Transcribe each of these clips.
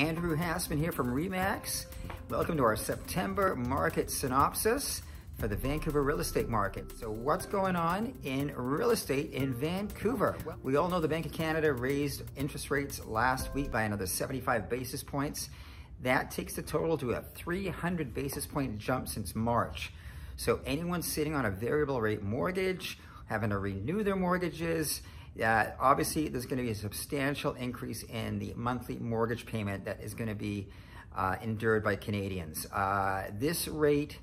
Andrew Hasman here from REMAX. Welcome to our September market synopsis for the Vancouver real estate market. So what's going on in real estate in Vancouver? We all know the Bank of Canada raised interest rates last week by another 75 basis points. That takes the total to a 300 basis point jump since March. So anyone sitting on a variable rate mortgage, having to renew their mortgages, uh, obviously there's going to be a substantial increase in the monthly mortgage payment that is going to be uh, endured by Canadians. Uh, this rate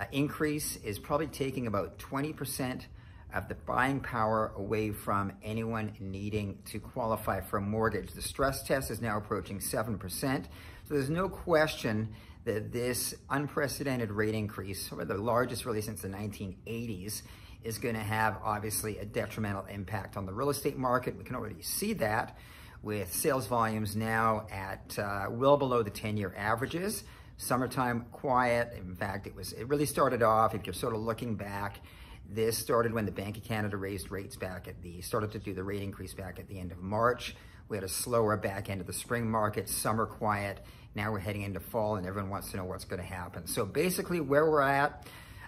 uh, increase is probably taking about 20% of the buying power away from anyone needing to qualify for a mortgage. The stress test is now approaching 7%. So there's no question that this unprecedented rate increase, or the largest really since the 1980s, is going to have obviously a detrimental impact on the real estate market. We can already see that with sales volumes now at uh, well below the 10-year averages. Summertime quiet. In fact, it was it really started off, if you're sort of looking back, this started when the Bank of Canada raised rates back at the, started to do the rate increase back at the end of March. We had a slower back end of the spring market, summer quiet. Now we're heading into fall and everyone wants to know what's going to happen. So basically where we're at,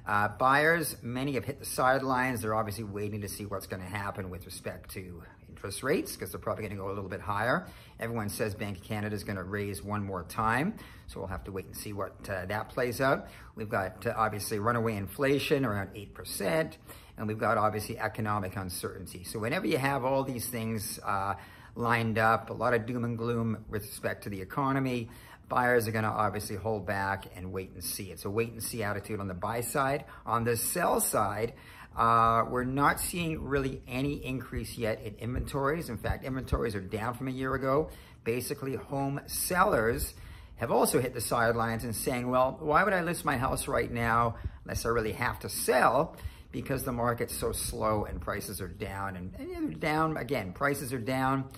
uh, buyers, many have hit the sidelines. They're obviously waiting to see what's going to happen with respect to interest rates because they're probably going to go a little bit higher. Everyone says Bank of Canada is going to raise one more time, so we'll have to wait and see what uh, that plays out. We've got uh, obviously runaway inflation around 8%, and we've got obviously economic uncertainty. So whenever you have all these things uh, lined up, a lot of doom and gloom with respect to the economy, buyers are going to obviously hold back and wait and see. It's a wait and see attitude on the buy side. On the sell side, uh, we're not seeing really any increase yet in inventories. In fact, inventories are down from a year ago. Basically, home sellers have also hit the sidelines and saying, well, why would I list my house right now unless I really have to sell? Because the market's so slow and prices are down. And, and they're down, again, prices are down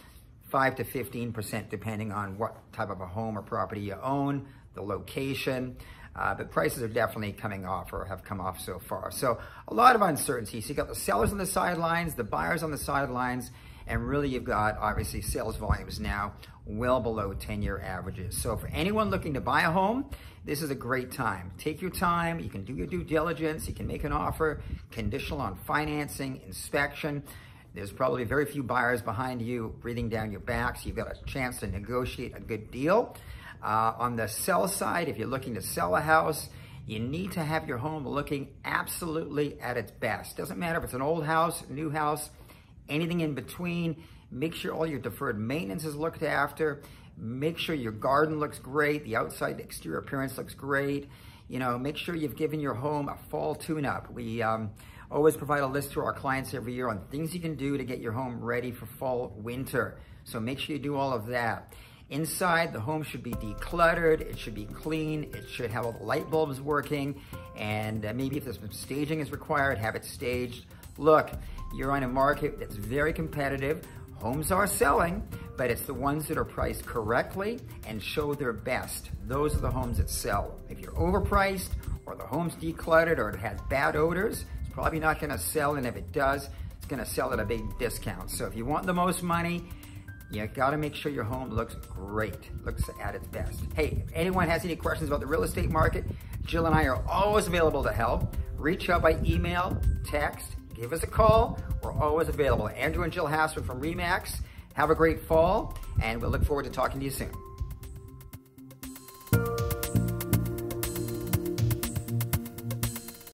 5 to 15% depending on what type of a home or property you own, the location. Uh, but prices are definitely coming off or have come off so far. So a lot of uncertainty. So you got the sellers on the sidelines, the buyers on the sidelines, and really you've got obviously sales volumes now well below 10-year averages. So for anyone looking to buy a home, this is a great time. Take your time, you can do your due diligence, you can make an offer, conditional on financing, inspection. There's probably very few buyers behind you breathing down your back, so you've got a chance to negotiate a good deal. Uh, on the sell side, if you're looking to sell a house, you need to have your home looking absolutely at its best. Doesn't matter if it's an old house, new house, anything in between. Make sure all your deferred maintenance is looked after. Make sure your garden looks great. The outside exterior appearance looks great. You know, make sure you've given your home a fall tune-up. We um, always provide a list to our clients every year on things you can do to get your home ready for fall, winter. So make sure you do all of that. Inside, the home should be decluttered, it should be clean, it should have all the light bulbs working, and uh, maybe if there's some staging is required, have it staged. Look, you're on a market that's very competitive. Homes are selling, but it's the ones that are priced correctly and show their best. Those are the homes that sell. If you're overpriced or the home's decluttered or it has bad odors, it's probably not gonna sell, and if it does, it's gonna sell at a big discount. So if you want the most money, you gotta make sure your home looks great, looks at its best. Hey, if anyone has any questions about the real estate market, Jill and I are always available to help. Reach out by email, text, give us a call. We're always available. Andrew and Jill Hasman from REMAX. Have a great fall, and we'll look forward to talking to you soon.